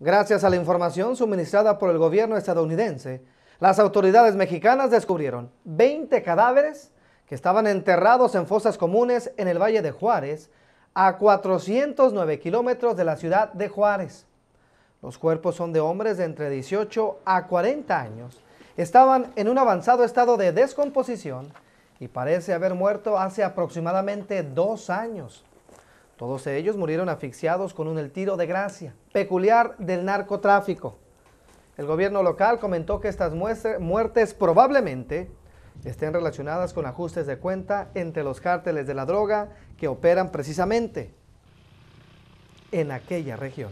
Gracias a la información suministrada por el gobierno estadounidense, las autoridades mexicanas descubrieron 20 cadáveres que estaban enterrados en fosas comunes en el Valle de Juárez, a 409 kilómetros de la ciudad de Juárez. Los cuerpos son de hombres de entre 18 a 40 años. Estaban en un avanzado estado de descomposición y parece haber muerto hace aproximadamente dos años. Todos ellos murieron asfixiados con un el tiro de gracia, peculiar del narcotráfico. El gobierno local comentó que estas muertes probablemente estén relacionadas con ajustes de cuenta entre los cárteles de la droga que operan precisamente en aquella región.